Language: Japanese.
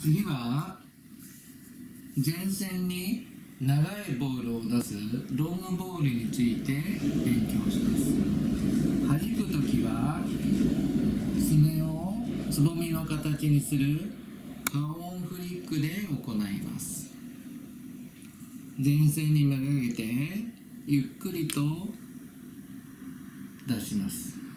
次は前線に長いボールを出すロングボールについて勉強します。弾く時は爪をつぼみの形にするカオンフリックで行います。前線に曲げてゆっくりと出します。